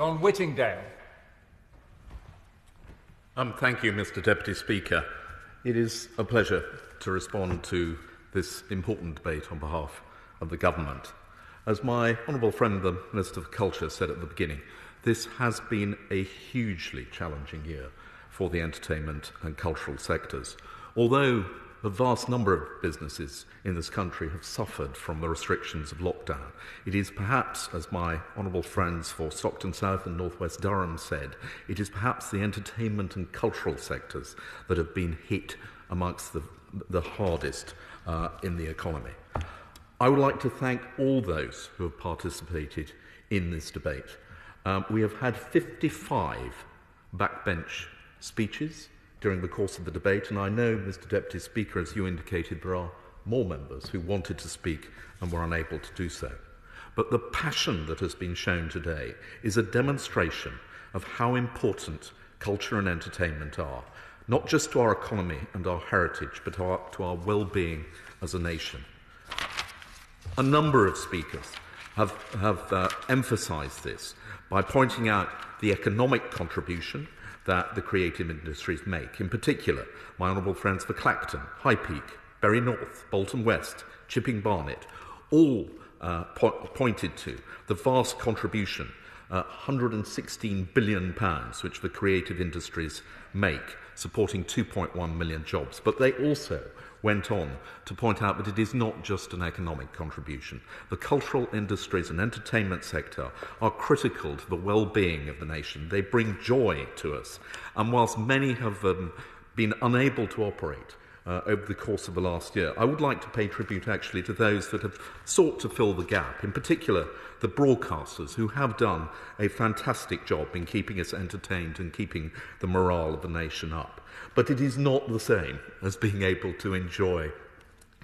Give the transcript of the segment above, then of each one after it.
John Whittingdale. Um, thank you, Mr Deputy Speaker. It is a pleasure to respond to this important debate on behalf of the government. As my honourable friend, the Minister for Culture, said at the beginning, this has been a hugely challenging year for the entertainment and cultural sectors. Although The vast number of businesses in this country have suffered from the restrictions of lockdown. It is perhaps, as my honourable friends for Stockton South and North West Durham said, it is perhaps the entertainment and cultural sectors that have been hit amongst the, the hardest uh, in the economy. I would like to thank all those who have participated in this debate. Um, we have had 55 backbench speeches during the course of the debate. And I know, Mr. Deputy Speaker, as you indicated, there are more members who wanted to speak and were unable to do so. But the passion that has been shown today is a demonstration of how important culture and entertainment are, not just to our economy and our heritage, but to our well being as a nation. A number of speakers have, have uh, emphasised this by pointing out the economic contribution that the creative industries make. In particular, my honourable friends for Clacton, High Peak, Berry North, Bolton West, Chipping Barnet, all uh, po- pointed to the vast contribution 116 billion pounds which the creative industries make, supporting 2.1 million jobs. But they also went on to point out that it is not just an economic contribution. The cultural industries and entertainment sector are critical to the well-being of the nation. They bring joy to us. And whilst many have um, been unable to operate uh, over the course of the last year. I would like to pay tribute actually to those that have sought to fill the gap, in particular the broadcasters who have done a fantastic job in keeping us entertained and keeping the morale of the nation up. But it is not the same as being able to enjoy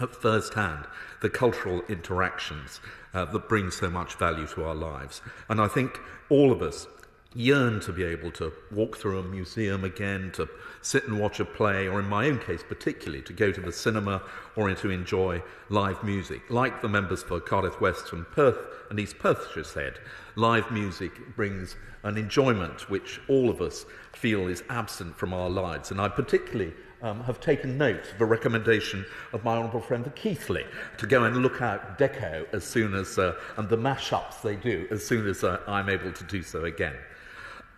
at first hand the cultural interactions uh, that bring so much value to our lives. And I think all of us yearn to be able to walk through a museum again, to sit and watch a play, or in my own case particularly, to go to the cinema or to enjoy live music. Like the members for Cardiff West and Perth and East Perthshire said, live music brings an enjoyment which all of us feel is absent from our lives. And I particularly um, have taken note of a recommendation of my honourable friend the Keithley to go and look out Deco as soon as, uh, and the mashups they do as soon as uh, I'm able to do so again.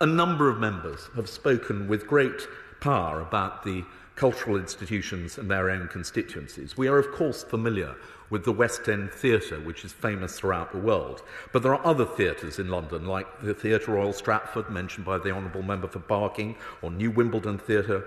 A number of members have spoken with great power about the cultural institutions and their own constituencies. We are, of course, familiar with the West End Theatre, which is famous throughout the world. But there are other theatres in London, like the Theatre Royal Stratford, mentioned by the Honourable Member for Barking, or New Wimbledon Theatre,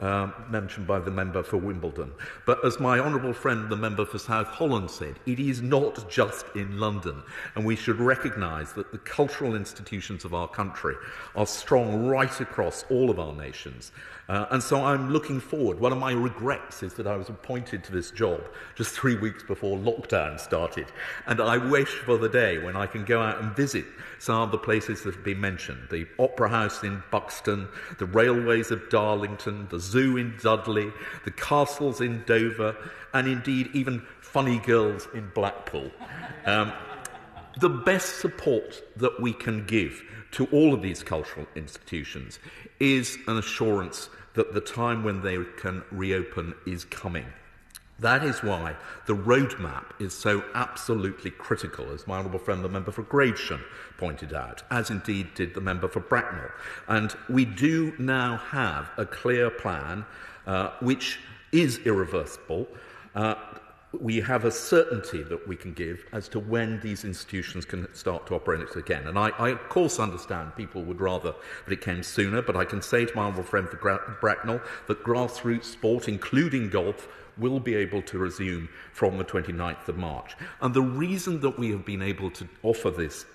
uh, mentioned by the Member for Wimbledon. But as my Honourable friend, the Member for South Holland, said, it is not just in London, and we should recognise that the cultural institutions of our country are strong right across all of our nations. Uh, and so I'm looking forward. One of my regrets is that I was appointed to this job just three weeks before before lockdown started. And I wish for the day when I can go out and visit some of the places that have been mentioned the Opera House in Buxton, the railways of Darlington, the zoo in Dudley, the castles in Dover, and indeed even funny girls in Blackpool. Um, the best support that we can give to all of these cultural institutions is an assurance that the time when they can reopen is coming. That is why the roadmap is so absolutely critical, as my honourable friend, the member for Gravesham, pointed out, as indeed did the member for Bracknell. And we do now have a clear plan uh, which is irreversible. Uh, we have a certainty that we can give as to when these institutions can start to operate again. And I, I of course, understand people would rather that it came sooner, but I can say to my honourable friend for Gra- Bracknell that grassroots sport, including golf, will be able to resume from the 29th of March. And the reason that we have been able to offer this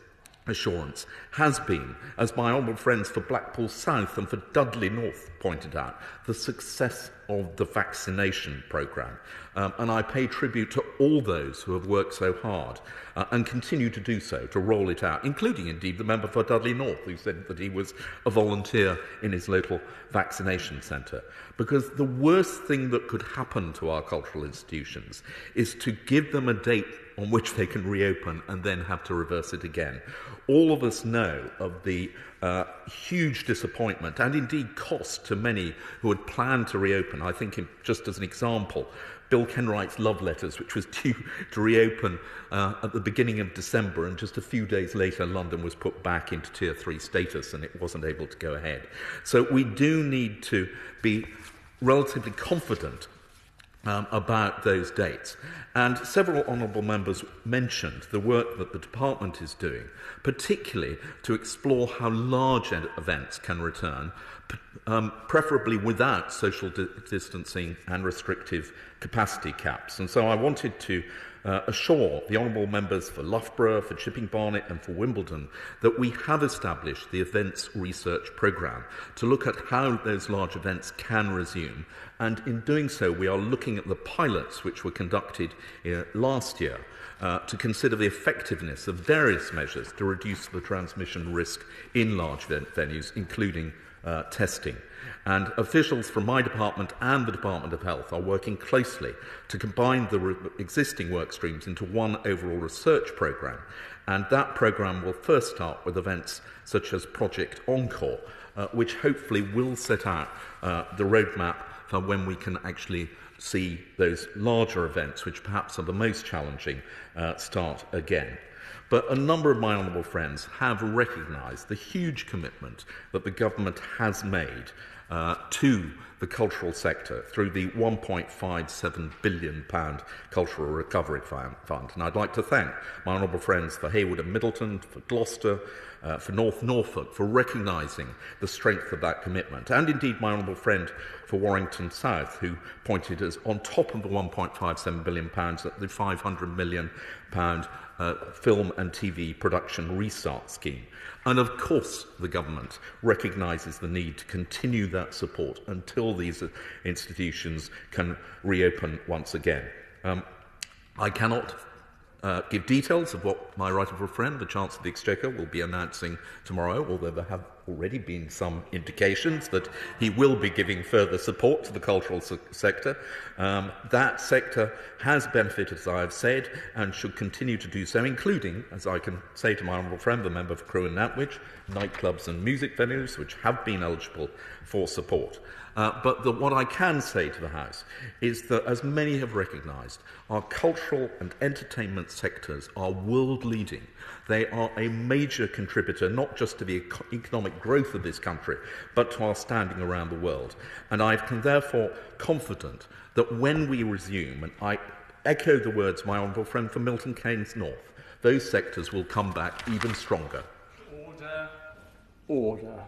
assurance has been, as my honourable friends for Blackpool South and for Dudley North pointed out, the success of the vaccination programme. Um, and I pay tribute to all those who have worked so hard uh, and continue to do so to roll it out, including indeed the member for Dudley North, who said that he was a volunteer in his local vaccination centre. Because the worst thing that could happen to our cultural institutions is to give them a date on which they can reopen and then have to reverse it again. All of us know of the uh, huge disappointment and indeed cost to many who had planned to reopen. I think, in, just as an example, Bill Kenwright's Love Letters, which was due to reopen uh, at the beginning of December, and just a few days later, London was put back into Tier 3 status and it wasn't able to go ahead. So we do need to be relatively confident um, about those dates. And several honourable members mentioned the work that the department is doing, particularly to explore how large e-, events can return, um, preferably without social di distancing and restrictive capacity caps. And so I wanted to uh, assure the honourable members for Loughborough, for Chipping Barnet and for Wimbledon that we have established the events research programme to look at how those large events can resume. And in doing so, we are looking at the pilots which were conducted uh, last year uh, to consider the effectiveness of various measures to reduce the transmission risk in large venues, including uh, testing. And officials from my department and the Department of Health are working closely to combine the re- existing work streams into one overall research programme. And that programme will first start with events such as Project Encore, uh, which hopefully will set out uh, the roadmap for when we can actually see those larger events, which perhaps are the most challenging, uh, start again. But a number of my honourable friends have recognised the huge commitment that the government has made uh, to the cultural sector through the £1.57 billion Cultural Recovery Fund. And I'd like to thank my honourable friends for Haywood and Middleton, for Gloucester, uh, for North Norfolk, for recognising the strength of that commitment. And indeed, my honourable friend for Warrington South, who pointed us on top of the £1.57 billion at the £500 million uh, film and TV production restart scheme. And of course, the government recognises the need to continue that support until these institutions can reopen once again. Um, I cannot uh, give details of what my right of friend, the Chancellor of the Exchequer, will be announcing tomorrow, although there have already been some indications that he will be giving further support to the cultural se sector. Um, that sector has benefited, as I have said, and should continue to do so, including, as I can say to my honourable friend, the member for Crewe and Nantwich, nightclubs and music venues, which have been eligible for support. Uh, but the, what I can say to the House is that, as many have recognised, our cultural and entertainment sectors are world leading. They are a major contributor, not just to the economic growth of this country, but to our standing around the world. And I can therefore confident that when we resume, and I echo the words of my honourable friend from Milton Keynes North, those sectors will come back even stronger. Order. Order.